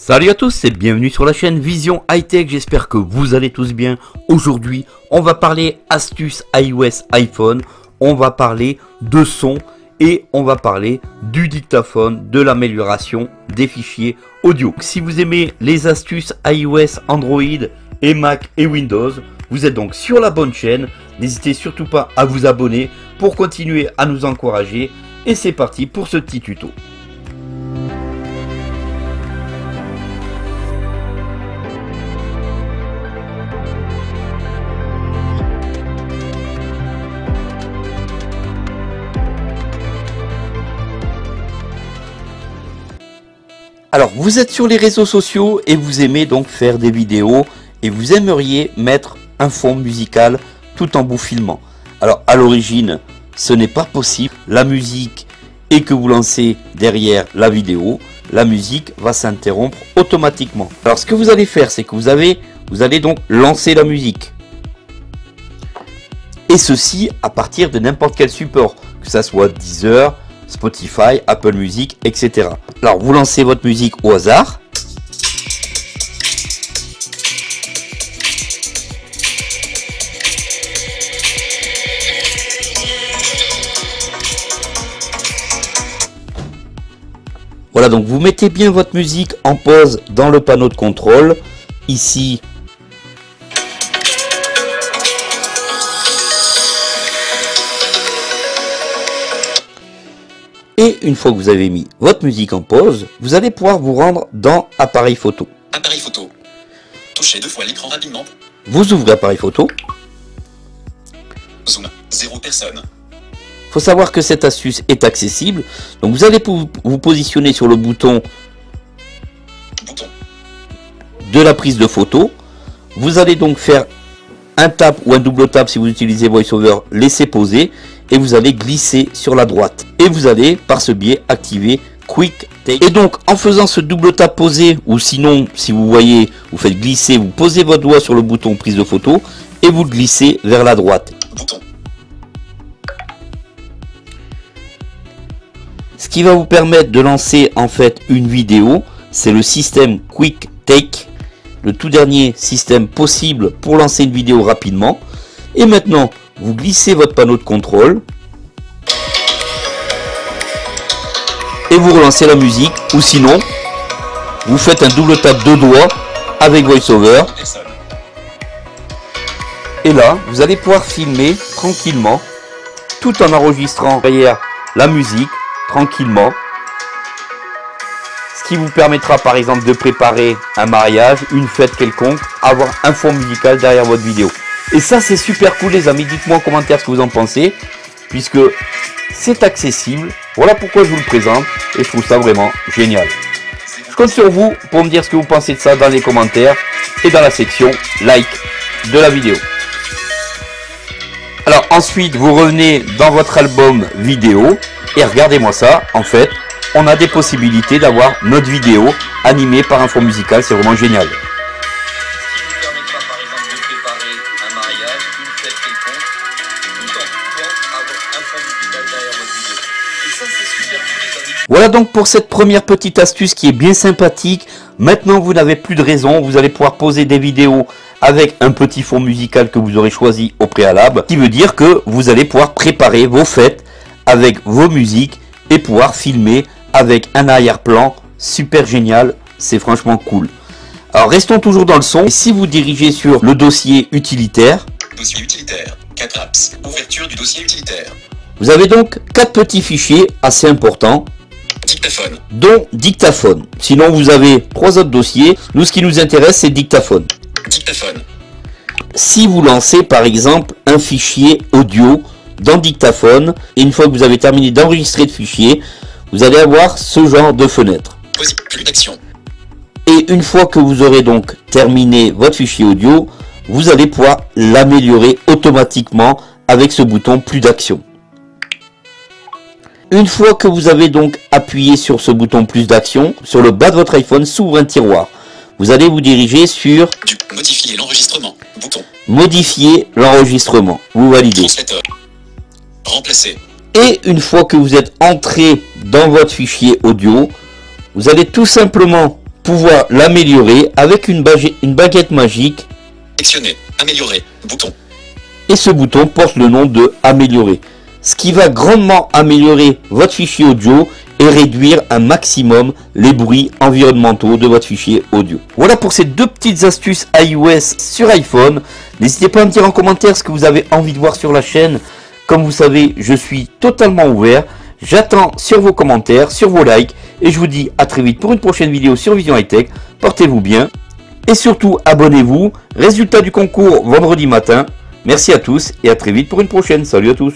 Salut à tous et bienvenue sur la chaîne Vision High Tech, j'espère que vous allez tous bien. Aujourd'hui, on va parler astuces iOS iPhone, on va parler de son et on va parler du dictaphone, de l'amélioration des fichiers audio. Si vous aimez les astuces iOS, Android et Mac et Windows, vous êtes donc sur la bonne chaîne. N'hésitez surtout pas à vous abonner pour continuer à nous encourager. Et c'est parti pour ce petit tuto. Alors, vous êtes sur les réseaux sociaux et vous aimez donc faire des vidéos et vous aimeriez mettre un fond musical tout en vous. Alors, à l'origine, ce n'est pas possible. La musique et que vous lancez derrière la vidéo, la musique va s'interrompre automatiquement. Alors, ce que vous allez faire, c'est que vous avez, vous allez donc lancer la musique. Et ceci à partir de n'importe quel support, que ça soit Deezer, Spotify, Apple Music, etc. Alors vous lancez votre musique au hasard. Voilà, donc vous mettez bien votre musique en pause dans le panneau de contrôle. Ici, Et une fois que vous avez mis votre musique en pause, vous allez pouvoir vous rendre dans Appareil photo. Appareil photo. Touchez deux fois l'écran rapidement. Vous ouvrez Appareil photo. Zoom. Zéro personne. faut savoir que cette astuce est accessible. Donc vous allez vous positionner sur le bouton, Bouton. de la prise de photo. Vous allez donc faire un tap ou un double tap si vous utilisez VoiceOver, laissez poser et vous allez glisser sur la droite. Et vous allez par ce biais activer Quick Take. Et donc en faisant ce double tap posé ou sinon si vous voyez vous faites glisser, vous posez votre doigt sur le bouton prise de photo et vous glissez vers la droite. Ce qui va vous permettre de lancer en fait une vidéo, c'est le système Quick Take, le tout dernier système possible pour lancer une vidéo rapidement. Et maintenant, vous glissez votre panneau de contrôle. Et vous relancez la musique. Ou sinon vous faites un double tap de doigts avec VoiceOver. Et là vous allez pouvoir filmer tranquillement tout en enregistrant derrière la musique tranquillement qui vous permettra par exemple de préparer un mariage, une fête quelconque, avoir un fond musical derrière votre vidéo. Et ça c'est super cool les amis, dites-moi en commentaire ce que vous en pensez, puisque c'est accessible, voilà pourquoi je vous le présente, et je trouve ça vraiment génial. Je compte sur vous pour me dire ce que vous pensez de ça dans les commentaires et dans la section like de la vidéo. Alors ensuite vous revenez dans votre album vidéo et regardez-moi ça, en fait on a des possibilités d'avoir notre vidéo animée par un fond musical, c'est vraiment génial. Voilà donc pour cette première petite astuce qui est bien sympathique. Maintenant, vous n'avez plus de raison. Vous allez pouvoir poser des vidéos avec un petit fond musical que vous aurez choisi au préalable. Qui veut dire que vous allez pouvoir préparer vos fêtes avec vos musiques et pouvoir filmer avec un arrière-plan super génial. C'est franchement cool. Alors restons toujours dans le son. Et si vous dirigez sur le dossier utilitaire, Dossier utilitaire. 4 apps. Ouverture du dossier utilitaire. vous avez donc quatre petits fichiers assez importants Dictaphone. dont dictaphone. Sinon, vous avez trois autres dossiers. Nous, ce qui nous intéresse, c'est dictaphone. Dictaphone. Si vous lancez, par exemple, un fichier audio dans dictaphone, et une fois que vous avez terminé d'enregistrer le fichier, vous allez avoir ce genre de fenêtre. Plus. Et une fois que vous aurez donc terminé votre fichier audio, vous allez pouvoir l'améliorer automatiquement avec ce bouton plus d'action. Une fois que vous avez donc appuyé sur ce bouton plus d'action, sur le bas de votre iPhone s'ouvre un tiroir. Vous allez vous diriger sur Du modifier l'enregistrement. Bouton. modifier l'enregistrement. Vous validez. Remplacer. Et une fois que vous êtes entré dans votre fichier audio, vous allez tout simplement pouvoir l'améliorer avec une, une baguette magique. Sélectionner, améliorer, bouton. Et ce bouton porte le nom de améliorer. Ce qui va grandement améliorer votre fichier audio et réduire un maximum les bruits environnementaux de votre fichier audio. Voilà pour ces deux petites astuces iOS sur iPhone. N'hésitez pas à me dire en commentaire ce que vous avez envie de voir sur la chaîne. Comme vous savez, je suis totalement ouvert. J'attends sur vos commentaires, sur vos likes. Et je vous dis à très vite pour une prochaine vidéo sur Vision High Tech. Portez-vous bien. Et surtout, abonnez-vous. Résultat du concours vendredi matin. Merci à tous et à très vite pour une prochaine. Salut à tous.